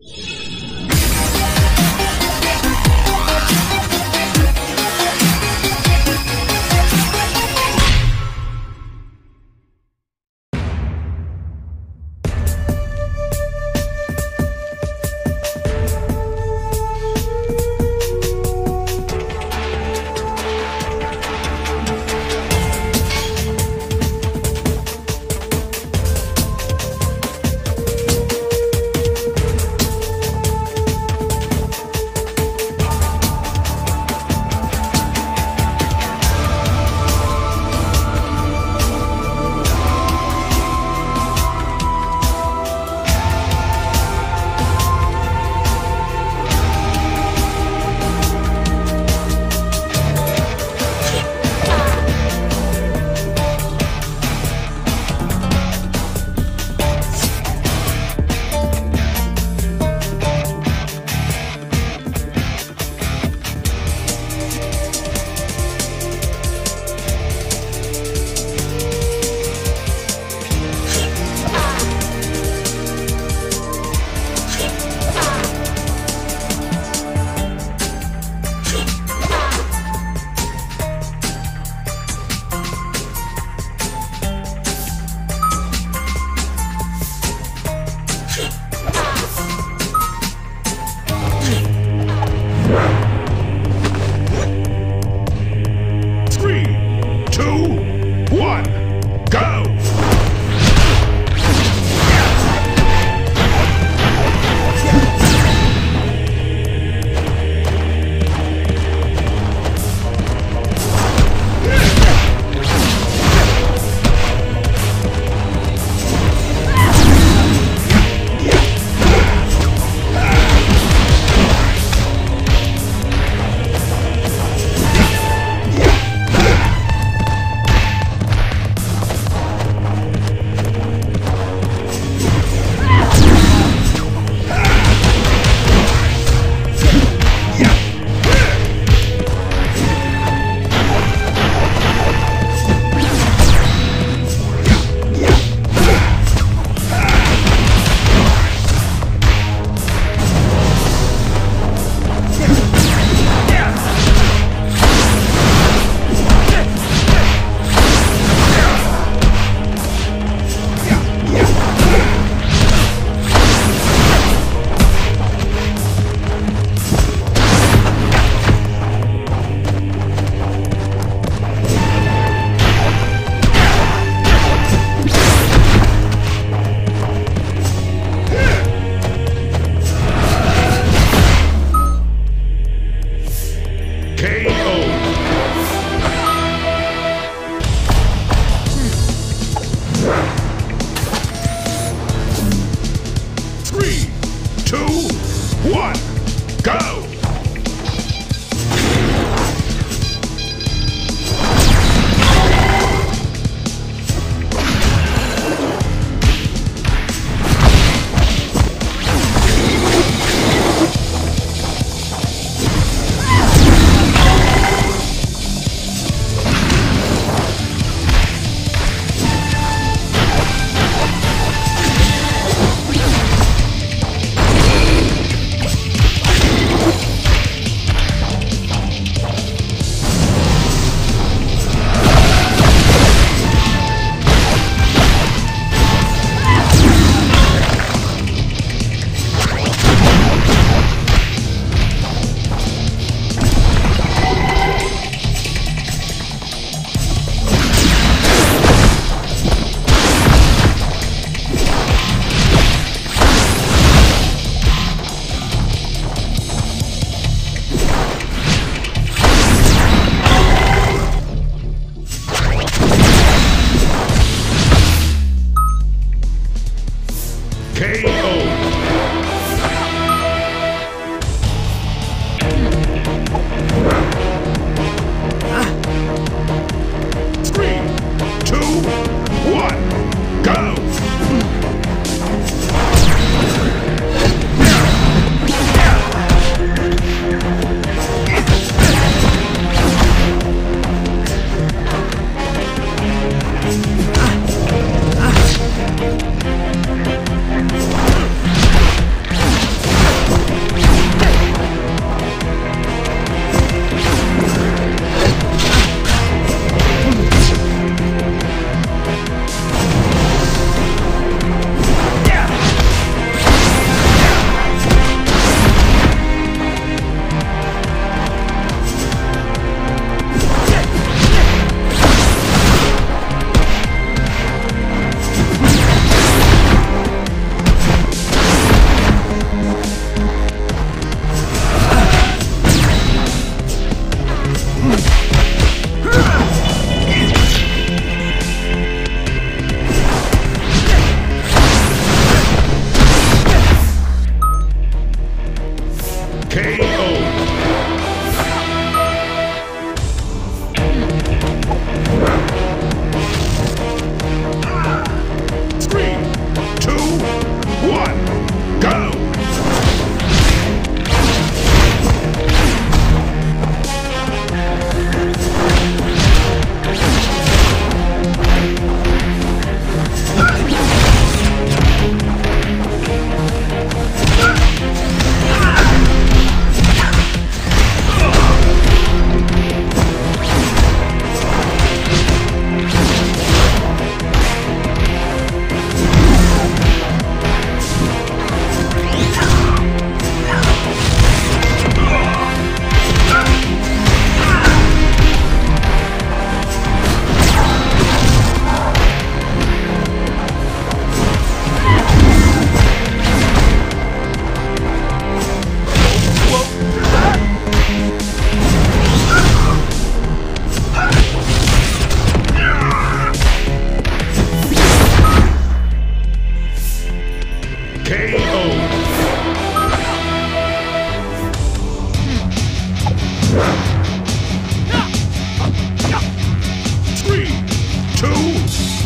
you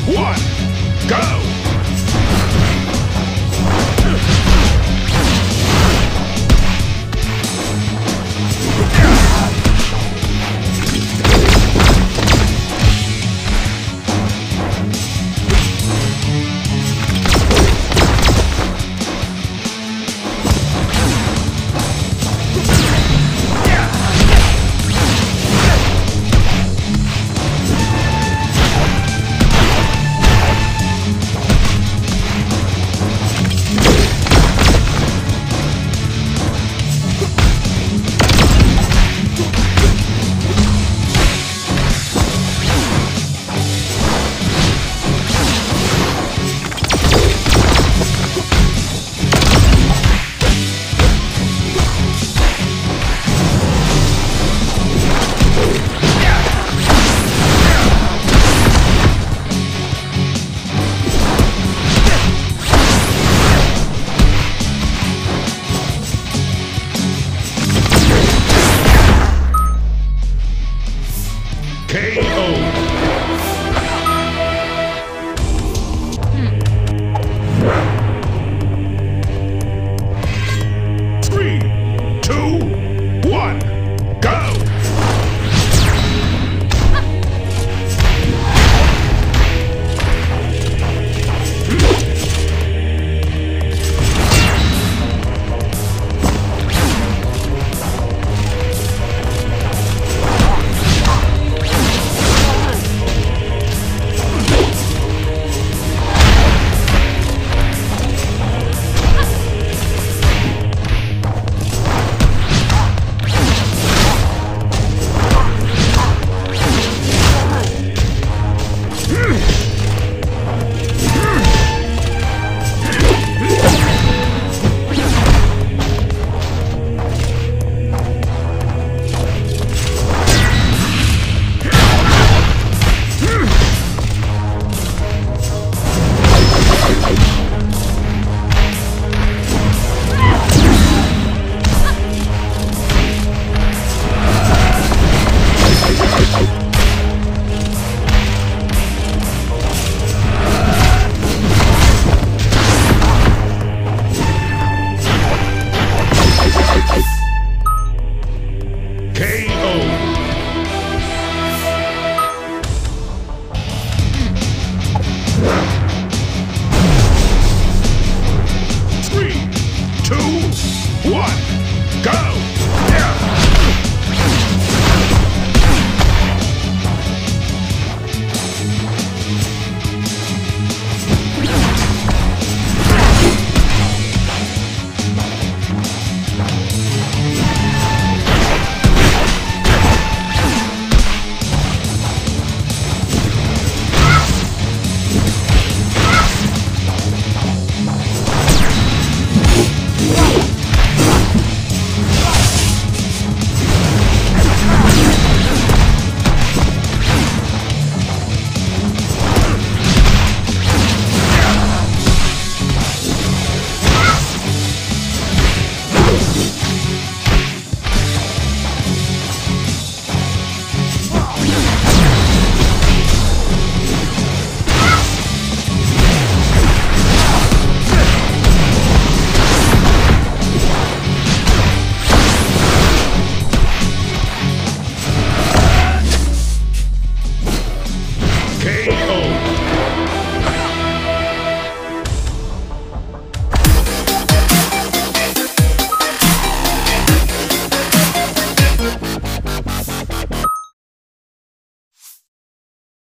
one.